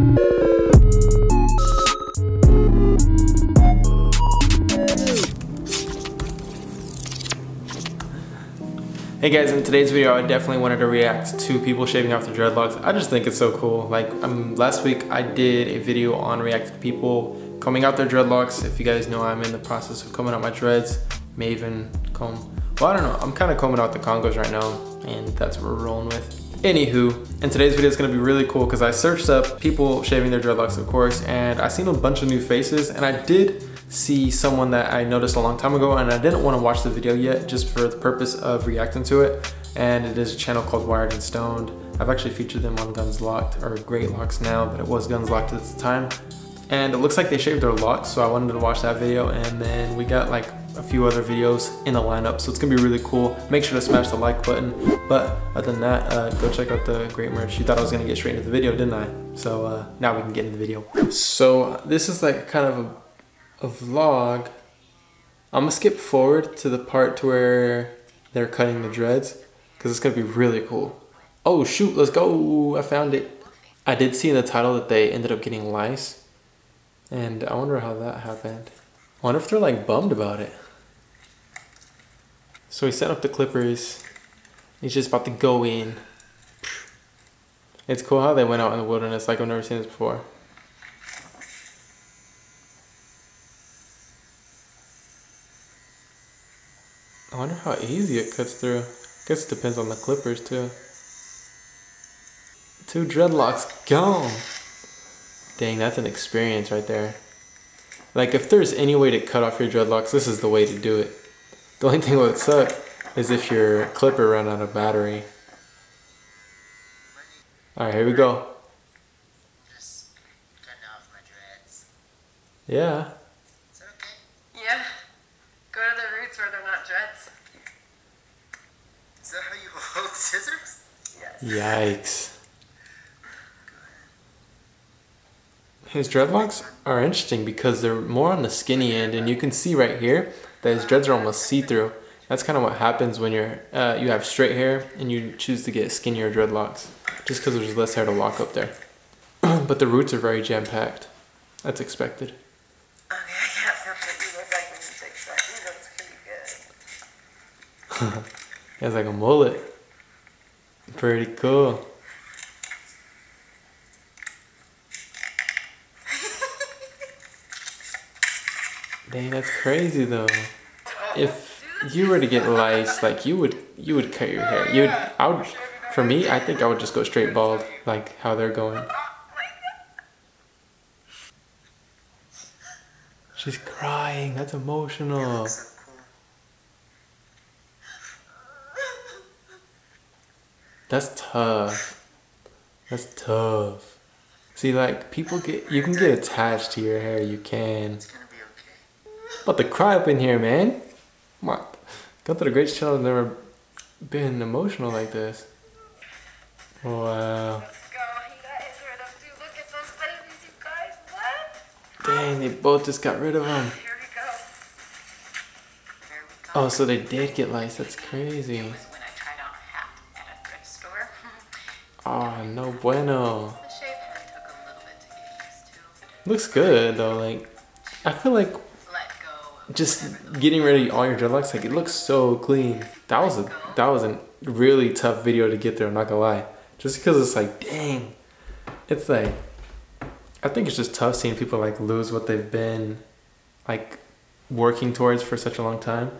Hey guys, in today's video I definitely wanted to react to people shaving off their dreadlocks. I just think it's so cool. Like um, last week I did a video on reacting to people combing out their dreadlocks. If you guys know I'm in the process of combing out my dreads, Maven comb. Well I don't know, I'm kind of combing out the Congos right now and that's what we're rolling with. Anywho, in today's video is gonna be really cool because I searched up people shaving their dreadlocks of course and I seen a bunch of new faces and I did see someone that I noticed a long time ago and I didn't want to watch the video yet just for the purpose of reacting to it. And it is a channel called Wired and Stoned. I've actually featured them on Guns Locked, or Great Locs now, but it was Guns Locked at the time. And it looks like they shaved their locks, so I wanted to watch that video. And then we got like a few other videos in the lineup, so it's gonna be really cool. Make sure to smash the like button. But other than that, uh, go check out the great merch. You thought I was gonna get straight into the video, didn't I? So uh, now we can get into the video. So this is like kind of a a vlog. I'm gonna skip forward to the part to where they're cutting the dreads because it's gonna be really cool. Oh shoot, let's go, I found it. I did see in the title that they ended up getting lice and I wonder how that happened. Wonder if they're like bummed about it. So he set up the clippers. He's just about to go in. It's cool how they went out in the wilderness like I've never seen this before. I wonder how easy it cuts through. I guess it depends on the clippers too. Two dreadlocks gone. Dang, that's an experience right there. Like if there's any way to cut off your dreadlocks, this is the way to do it. The only thing that would suck is if your clipper ran out of battery. Alright, here we go. Yeah. Is okay? Yeah. Go to the roots where they're not dreads. Is that how you hold scissors? Yes. Yikes. His dreadlocks are interesting because they're more on the skinny end and you can see right here that his dreads are almost see-through. That's kind of what happens when you're uh, you have straight hair and you choose to get skinnier dreadlocks just because there's less hair to lock up there. but the roots are very jam-packed. That's expected. Okay, I guess that's you look like when you take selfies. That's pretty good. He has like a mullet. Pretty cool. Dang, that's crazy though. If you were to get lice, like you would, you would cut your hair. You would, I would, for me, I think I would just go straight bald, like how they're going. She's crying. That's emotional. That's tough. That's tough. See, like, people get, you can get attached to your hair, you can. But to cry up in here, man. What? Got to the greatest channel has never been emotional like this. Wow. Uh, dang, they both just got rid of them. Oh, so they did get lice. That's crazy. Oh, no bueno. Looks good though, like, I feel like just getting rid of all your dreadlocks, like it looks so clean. That was a, that was a really tough video to get there, I'm not gonna lie. Just because it's like, dang, it's like, I think it's just tough seeing people like lose what they've been like working towards for such a long time.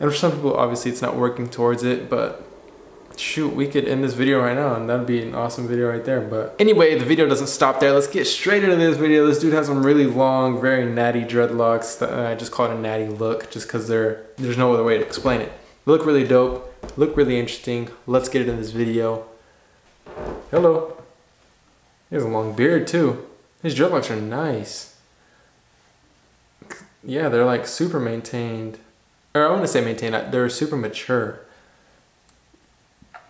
And for some people, obviously it's not working towards it, but shoot, we could end this video right now and that'd be an awesome video right there. But anyway, the video doesn't stop there. Let's get straight into this video. This dude has some really long, very natty dreadlocks. That uh, I just call it a natty look just because they're there's no other way to explain it. Look really dope, look really interesting. Let's get it in this video. Hello. He has a long beard too. His dreadlocks are nice. Yeah, they're like super maintained. Or I want to say maintained, uh, they're super mature.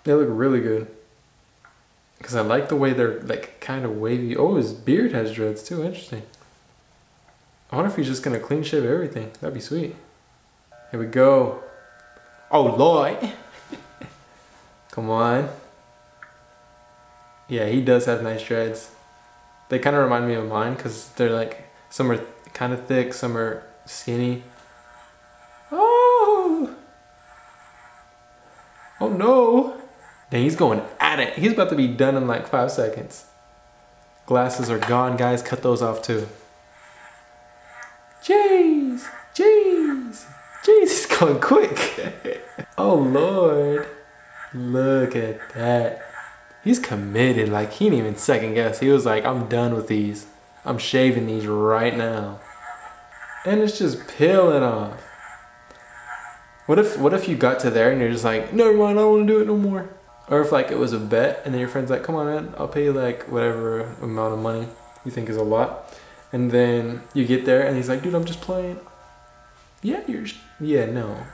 They look really good. Because I like the way they're like kind of wavy. Oh, his beard has dreads too. Interesting. I wonder if he's just going to clean shave everything. That'd be sweet. Here we go. Oh, Lord. Come on. Yeah, he does have nice dreads. They kind of remind me of mine because they're like some are kind of thick, some are skinny. Oh, oh no! Dang, he's going at it. He's about to be done in like five seconds. Glasses are gone, guys. Cut those off too. Jeez, jeez, jeez. He's going quick. oh lord, look at that. He's committed. Like he didn't even second guess. He was like, "I'm done with these. I'm shaving these right now." And it's just peeling off. What if what if you got to there and you're just like, never mind, I don't want to do it no more. Or if like it was a bet and then your friend's like, come on man, I'll pay you like whatever amount of money you think is a lot. And then you get there and he's like, dude, I'm just playing. Yeah, you're, yeah, no.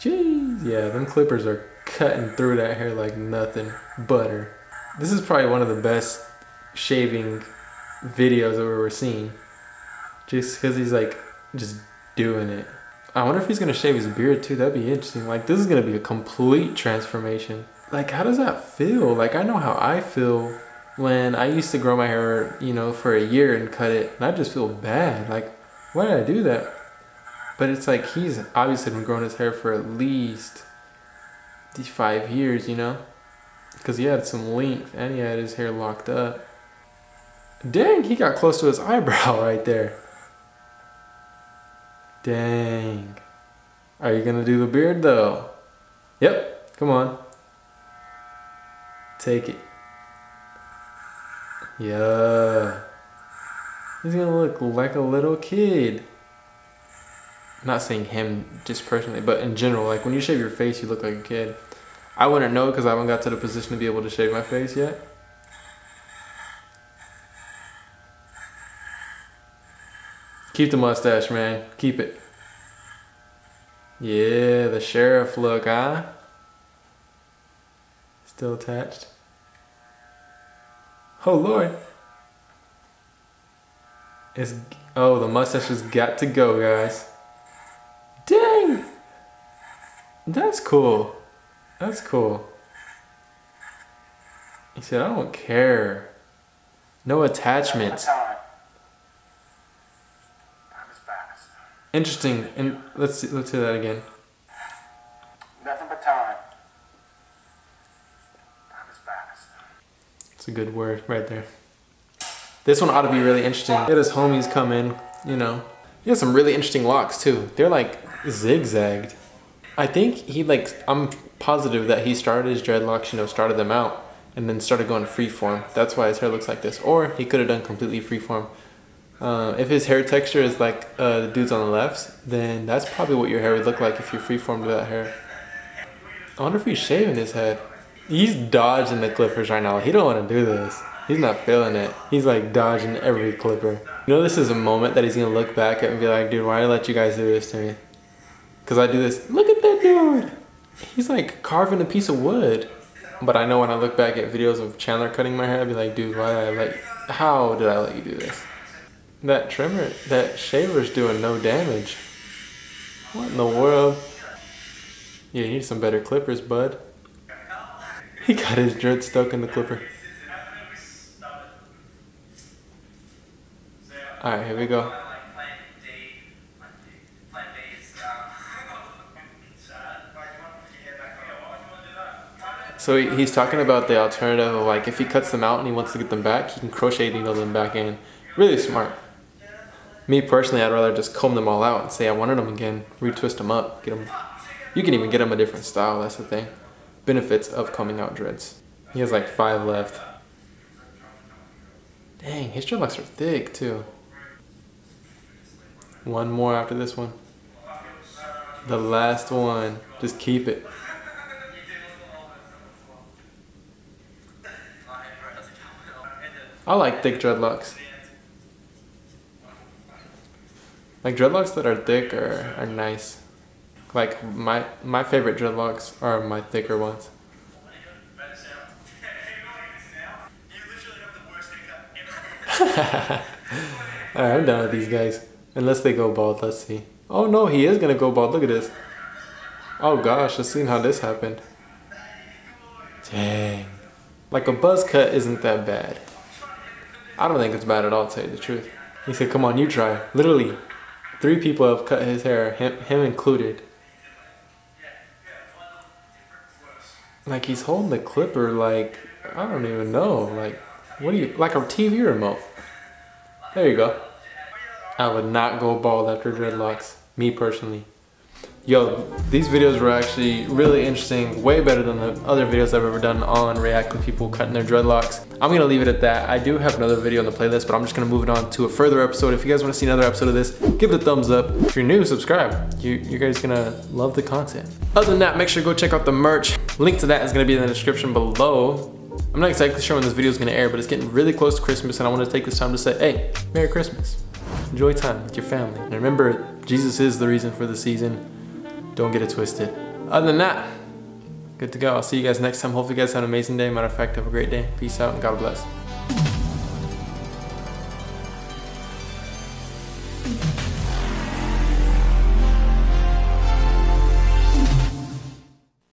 Jeez, yeah, them clippers are cutting through that hair like nothing. Butter. This is probably one of the best shaving videos I've ever seen. Just because he's like, just doing it. I wonder if he's gonna shave his beard too. That'd be interesting. Like this is gonna be a complete transformation. Like how does that feel? Like I know how I feel when I used to grow my hair, you know, for a year and cut it, and I just feel bad. Like why did I do that? But it's like he's obviously been growing his hair for at least these five years, you know, because he had some length and he had his hair locked up. Dang, he got close to his eyebrow right there. Dang. Are you gonna do the beard though? Yep, come on. Take it. Yeah. He's gonna look like a little kid. Not saying him just personally, but in general, like when you shave your face, you look like a kid. I wouldn't know because I haven't got to the position to be able to shave my face yet. Keep the mustache, man. Keep it. Yeah, the sheriff look, huh? Still attached. Oh, Lord. It's, oh, the mustache has got to go, guys. Dang! That's cool. That's cool. He said, I don't care. No attachments. Interesting. And let's see, let's say that again. Nothing but time. Time is fast. It's a good word right there. This one ought to be really interesting. Get his homies come in, you know. He has some really interesting locks too. They're like zigzagged. I think he like, I'm positive that he started his dreadlocks, you know, started them out and then started going freeform. That's why his hair looks like this. Or he could have done completely freeform. Uh, if his hair texture is like uh, the dudes on the left, then that's probably what your hair would look like if you freeformed that hair. I wonder if he's shaving his head. He's dodging the clippers right now. He don't want to do this. He's not feeling it. He's like dodging every clipper. You know this is a moment that he's gonna look back at and be like, dude, why did I let you guys do this to me? Cause I do this. Look at that dude. He's like carving a piece of wood. But I know when I look back at videos of Chandler cutting my hair, I'd be like, dude, why did I let? How did I let you do this? That trimmer, that shaver's doing no damage. What in the world? Yeah, you need some better clippers, bud. He got his dread stuck in the clipper. Alright, here we go. So he's talking about the alternative of like if he cuts them out and he wants to get them back, he can crochet needle them back in. Really smart. Me personally, I'd rather just comb them all out and say I wanted them again, retwist them up, get them. You can even get them a different style. That's the thing. Benefits of combing out dreads. He has like five left. Dang, his dreadlocks are thick too. One more after this one. The last one. Just keep it. I like thick dreadlocks. Like dreadlocks that are thick are, are nice. Like my my favorite dreadlocks are my thicker ones. Alright, I'm done with these guys. Unless they go bald, let's see. Oh no, he is gonna go bald. Look at this. Oh gosh, let's see how this happened. Dang. Like a buzz cut isn't that bad. I don't think it's bad at all, to tell you the truth. He said, come on, you try. Literally, three people have cut his hair, him, him included. Like he's holding the clipper like, I don't even know. Like, what do you, like a TV remote. There you go. I would not go bald after dreadlocks, me personally. Yo, these videos were actually really interesting, way better than the other videos I've ever done on react with people cutting their dreadlocks. I'm gonna leave it at that. I do have another video on the playlist, but I'm just gonna move it on to a further episode. If you guys wanna see another episode of this, give it a thumbs up. If you're new, subscribe. You, you guys gonna love the content. Other than that, make sure to go check out the merch. Link to that is gonna be in the description below. I'm not exactly sure when this video is gonna air, but it's getting really close to Christmas and I wanna take this time to say, hey, Merry Christmas. Enjoy time with your family. And remember, Jesus is the reason for the season. Don't get it twisted. Other than that, good to go. I'll see you guys next time. Hopefully you guys have an amazing day. Matter of fact, have a great day. Peace out and God bless.